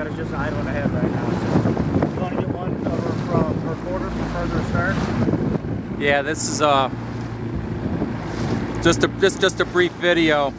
I don't have right now. So you want to get one over from her quarter from further start? Yeah, this is uh just a just just a brief video.